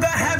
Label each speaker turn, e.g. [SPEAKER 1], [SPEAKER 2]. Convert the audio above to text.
[SPEAKER 1] got